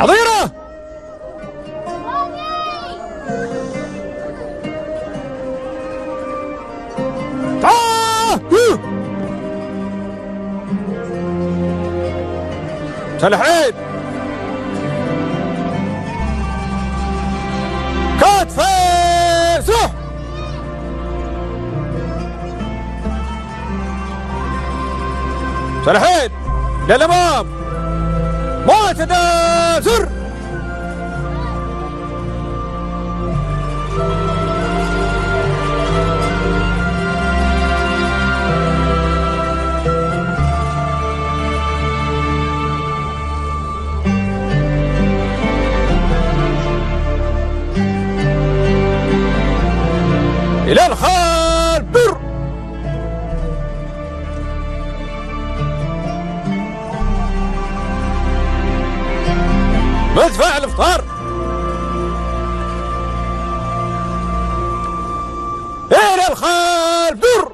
حظيرة تعال سلحين كتف سح سلحين للأمام! Mau sedap sur. الافطار إلى الخال بر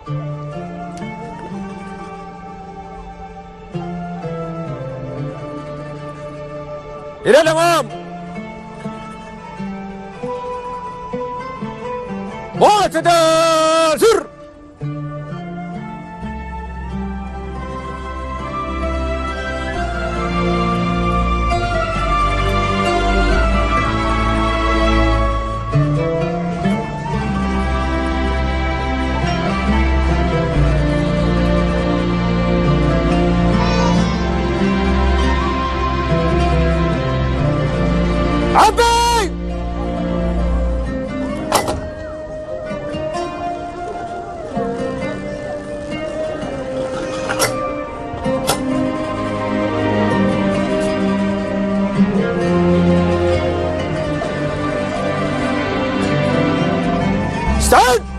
إلى الأمام. معتدى Abby! Start.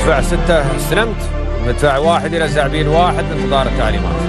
مدفع ستة استلمت مدفع واحد إلى زعبيل واحد انتظار التعليمات.